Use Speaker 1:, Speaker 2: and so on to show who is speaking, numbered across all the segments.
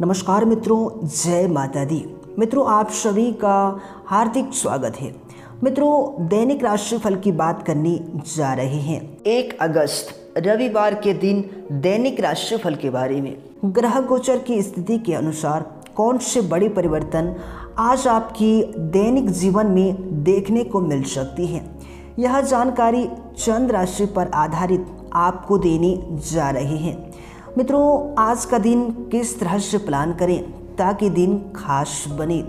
Speaker 1: नमस्कार मित्रों, जय माता दी। मित्रों, आप सभी का हार्दिक स्वागत है। मित्रों, दैनिक राशिफल की बात करने जा रहे हैं। एक अगस्त, रविवार के दिन दैनिक राशिफल के बारे में। ग्रह गोचर की स्थिति के अनुसार कौन से बड़े परिवर्तन आज आपकी दैनिक जीवन में देखने को मिल सकती है? यह जानकारी चंद राशि पर आधारित आपको देने जा रहे हैं। मित्रों, आज का दिन किस तरह से प्लान करें ताकि दिन खास बने?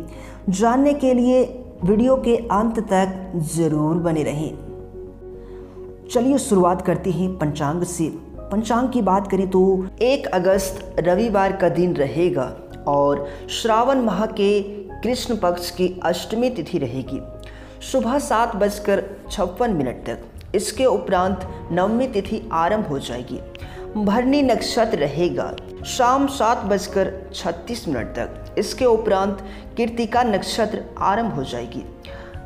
Speaker 1: जानने के लिए वीडियो के अंत तक ज़रूर बने रहें। चलिए शुरुआत करते हैं पंचांग से। पंचांग की बात करें तो एक अगस्त रविवार का दिन रहेगा और श्रावण माह के कृष्ण पक्ष की अष्टमी तिथि रहेगी। सुबह सात बजकर छप्पन मिनट तक। इसके उपरांत नवमी तिथि आरंभ हो जाएगी। भरनी नक्षत्र रहेगा। शाम सात बजकर छत्तीस मिनट तक। इसके उपरांत कृतिका नक्षत्र आरंभ हो जाएगी।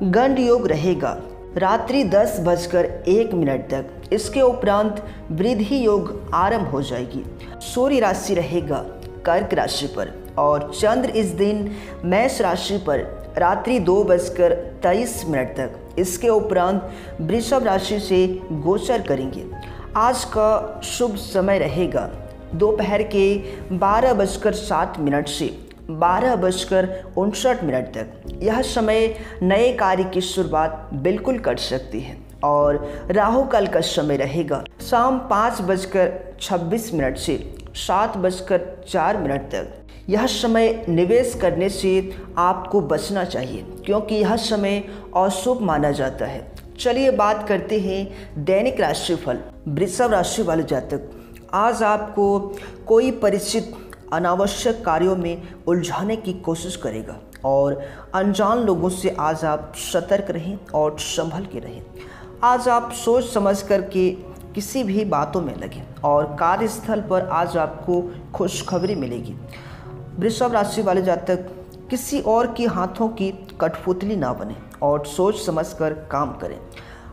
Speaker 1: गंड योग रहेगा। रात्रि दस बजकर एक मिनट तक। इसके उपरांत वृद्धि योग आरंभ हो जाएगी। सूर्य राशि रहेगा कर्क राशि पर और चंद्र इस दिन मैष राशि पर रात्रि दो बजकर तेईस मिनट तक। इसके उपरांत वृषभ राशि से गोचर करेंगे। आज का शुभ समय रहेगा। दोपहर के बारह बजकर सात मिनट से बारह बजकर उनसठ मिनट तक। यह समय नए कार्य की शुरुआत बिल्कुल कर सकती है और राहु काल का समय रहेगा। शाम पाँच बजकर छब्बीस मिनट से सात बजकर चार मिनट तक। यह समय निवेश करने से आपको बचना चाहिए, क्योंकि यह समय अशुभ माना जाता है। चलिए बात करते हैं दैनिक राशिफल, वृषभ राशि वाले जातक। आज आपको कोई परिचित अनावश्यक कार्यों में उलझाने की कोशिश करेगा और अनजान लोगों से आज आप सतर्क रहें और संभल के रहें। आज आप सोच समझ कर के किसी भी बातों में लगें और कार्यस्थल पर आज आपको खुशखबरी मिलेगी। वृषभ राशि वाले जातक, किसी और के हाथों की कठपुतली ना बने। और सोच समझकर काम करें।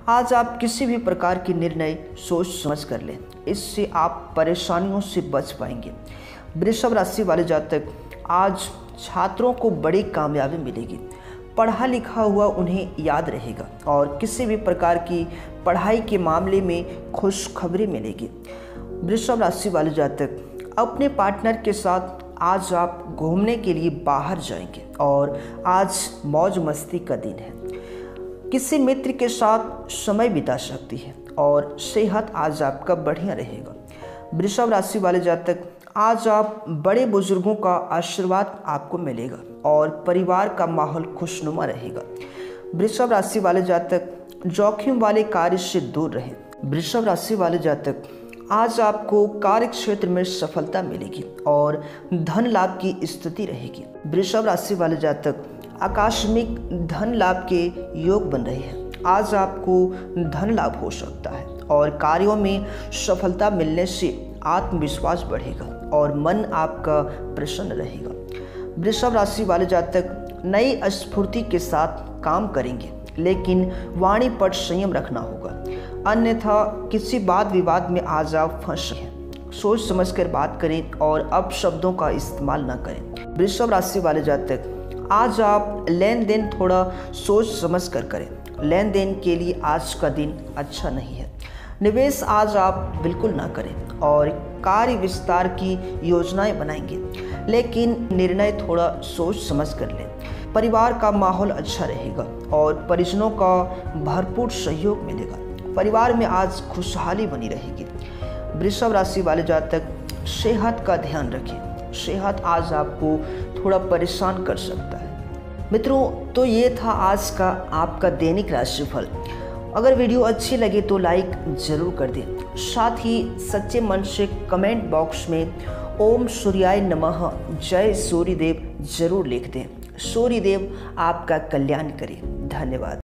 Speaker 1: आज आप किसी भी प्रकार के निर्णय सोच समझ कर लें। इससे आप परेशानियों से बच पाएँगे। वृषभ राशि वाले जातक, आज छात्रों को बड़ी कामयाबी मिलेगी। पढ़ा लिखा हुआ उन्हें याद रहेगा और किसी भी प्रकार की पढ़ाई के मामले में खुशखबरी मिलेगी। वृषभ राशि वाले जातक, अपने पार्टनर के साथ आज आप घूमने के लिए बाहर जाएँगे और आज मौज मस्ती का दिन है। किसी मित्र के साथ समय बिता सकती है और सेहत आज आपका बढ़िया रहेगा। वृषभ राशि वाले जातक, आज आप बड़े बुज़ुर्गों का आशीर्वाद आपको मिलेगा और परिवार का माहौल खुशनुमा रहेगा। वृषभ राशि वाले जातक, जोखिम वाले कार्य से दूर रहें। वृषभ राशि वाले जातक आज आपको कार्य क्षेत्र में सफलता मिलेगी और धन लाभ की स्थिति रहेगी। वृषभ राशि वाले जातक, आकस्मिक धन लाभ के योग बन रहे हैं। आज आपको धन लाभ हो सकता है और कार्यों में सफलता मिलने से आत्मविश्वास बढ़ेगा और मन आपका प्रसन्न रहेगा। वृषभ राशि वाले जातक, नई स्फूर्ति के साथ काम करेंगे। लेकिन वाणी पर संयम रखना होगा। अन्यथा किसी बात विवाद में आज आप फंस हैं। सोच समझ कर बात करें और अब शब्दों का इस्तेमाल न करें। वृषभ राशि वाले जातक, आज आप लेन देन थोड़ा सोच समझ कर करें। लेन देन के लिए आज का दिन अच्छा नहीं है। निवेश आज आप बिल्कुल ना करें और कार्य विस्तार की योजनाएँ बनाएँगे। लेकिन निर्णय थोड़ा सोच समझ कर लें। परिवार का माहौल अच्छा रहेगा और परिजनों का भरपूर सहयोग मिलेगा। परिवार में आज खुशहाली बनी रहेगी। वृषभ राशि वाले जातक, सेहत का ध्यान रखें। सेहत आज आपको थोड़ा परेशान कर सकता है। मित्रों तो ये था आज का आपका दैनिक राशिफल। अगर वीडियो अच्छी लगे तो लाइक ज़रूर कर दें। साथ ही सच्चे मन से कमेंट बॉक्स में ओम सूर्याय नमः। जय सूर्यदेव ज़रूर लिख दें। सूर्यदेव आपका कल्याण करें। धन्यवाद।